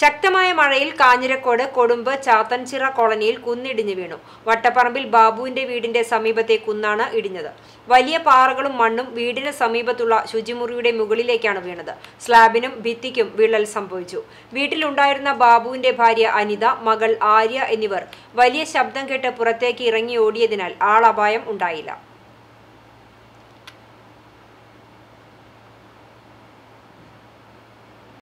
ശക്തമായ മഴയിൽ കാഞ്ഞിരക്കോട് കൊടുമ്പ് ചാത്തൻചിറ കോളനിയിൽ കുന്നിടിഞ്ഞു വീണു. വട്ടപ്പറമ്പിൽ ബാബുവിന്റെ വീടിന്റെ സമീപത്തെ കുന്നാണ് ഇടിഞ്ഞത്. വലിയ പാറകളും മണ്ണും വീടിന് സമീപത്തുള്ള ശുചിമുറിയുടെ മുകളിലേക്കാണ് വീണത്. സ്ലാബിനും ഭിത്തിക്കും വിള്ളൽ സംഭവിച്ചു. വീട്ടിലുണ്ടായിരുന്ന ബാബുവിന്റെ ഭാര്യ അനിത മകൾ ആര്യ എന്നിവർ വലിയ ശബ്ദം കേട്ട് പുറത്തേക്ക് ഇറങ്ങി ഓടിയതിനാൽ ആളപായം ഉണ്ടായില്ല.